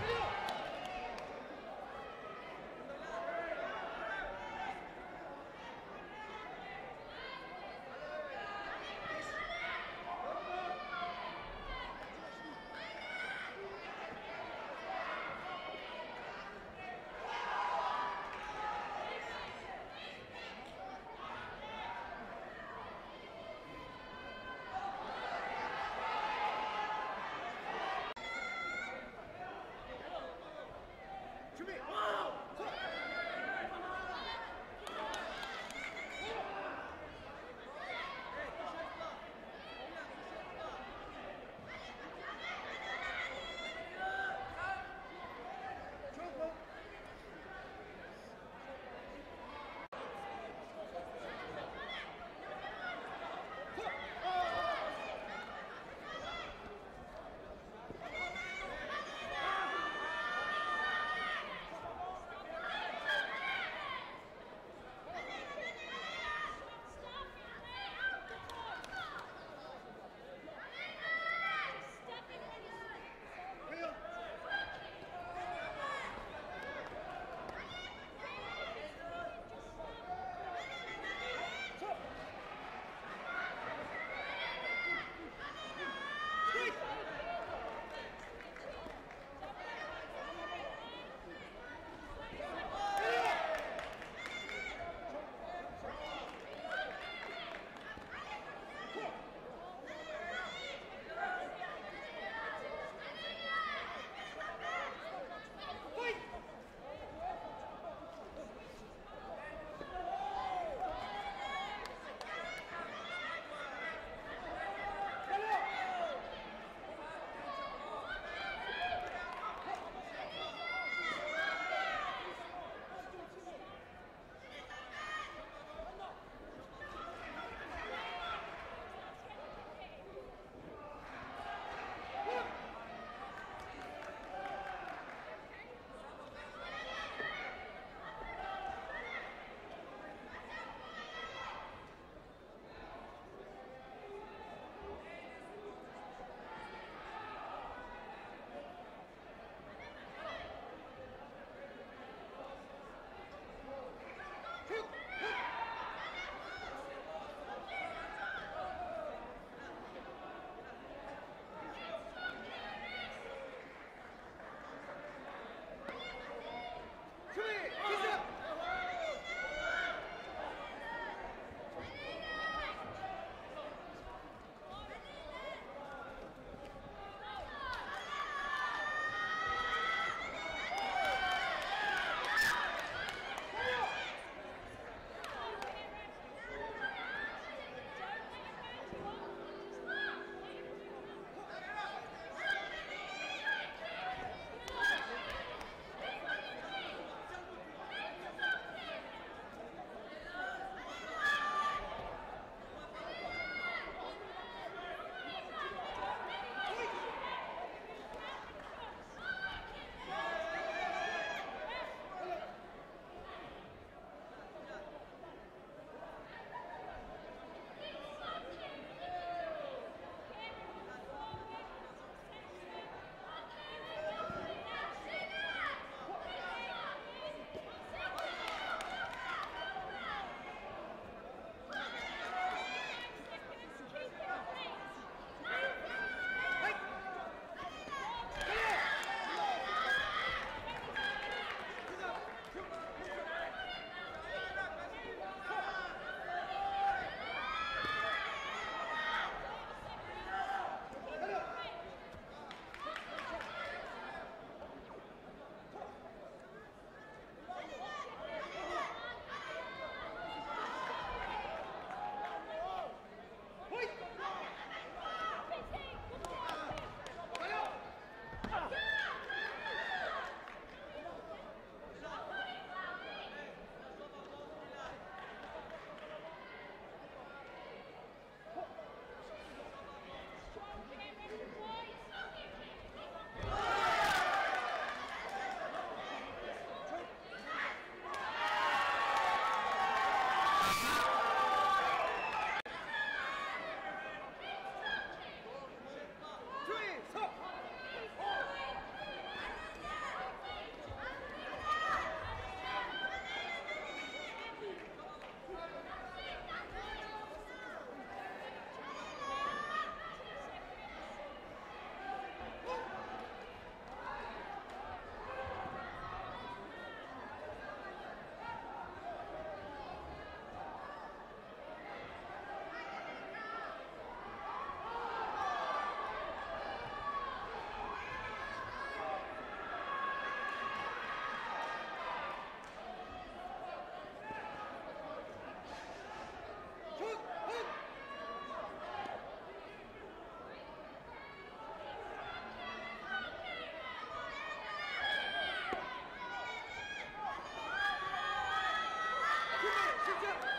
네. Three. Good job.